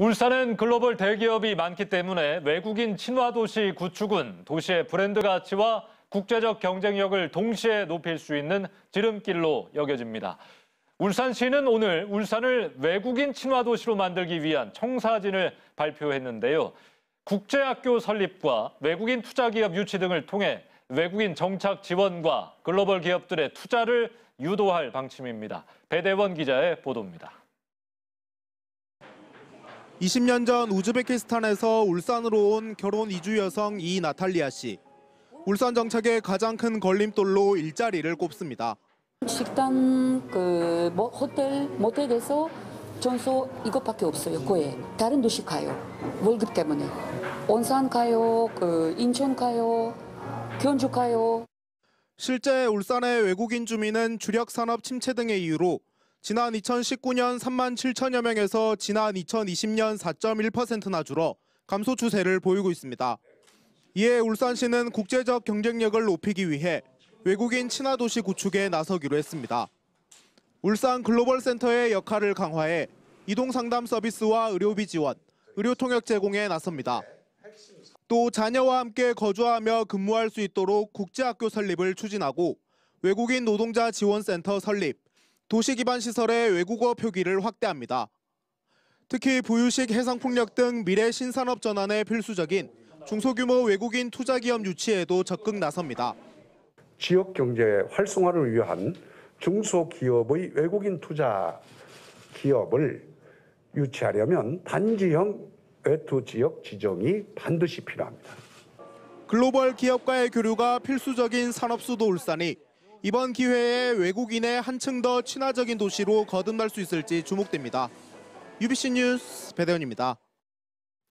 울산엔 글로벌 대기업이 많기 때문에 외국인 친화 도시 구축은 도시의 브랜드 가치와 국제적 경쟁력을 동시에 높일 수 있는 지름길로 여겨집니다. 울산시는 오늘 울산을 외국인 친화 도시로 만들기 위한 청사진을 발표했는데요. 국제학교 설립과 외국인 투자 기업 유치 등을 통해 외국인 정착 지원과 글로벌 기업들의 투자를 유도할 방침입니다. 배대원 기자의 보도입니다. 20년 전 우즈베키스탄에서 울산으로 온 결혼 이주 여성 이 나탈리아 씨. 울산 정착의 가장 큰 걸림돌로 일자리를 꼽습니다. 식당, 그 뭐, 호텔, 모텔에서 전소 이것밖에 없어요. 거에 다른 도시 가요. 월급 때문에 온산 가요, 그 인천 가요, 견주 가요. 실제 울산의 외국인 주민은 주력 산업 침체 등의 이유로 지난 2019년 3만 7천여 명에서 지난 2020년 4.1%나 줄어 감소 추세를 보이고 있습니다. 이에 울산시는 국제적 경쟁력을 높이기 위해 외국인 친화 도시 구축에 나서기로 했습니다. 울산 글로벌 센터의 역할을 강화해 이동 상담 서비스와 의료비 지원, 의료 통역 제공에 나섭니다. 또 자녀와 함께 거주하며 근무할 수 있도록 국제학교 설립을 추진하고 외국인 노동자 지원센터 설립, 도시 기반 시설의 외국어 표기를 확대합니다. 특히 부유식 해상풍력 등 미래 신산업 전환에 필수적인 중소규모 외국인 투자 기업 유치에도 적극 나섭니다. 지역 경제 활성화를 위한 중소기업의 외국인 투자 기업을 유치하려면 단지형 외투 지역 지정이 반드시 필요합니다. 글로벌 기업과의 교류가 필수적인 산업 수도 울산이 이번 기회에 외국인의 한층 더 친화적인 도시로 거듭날 수 있을지 주목됩니다. UBC 뉴스 배대원입니다.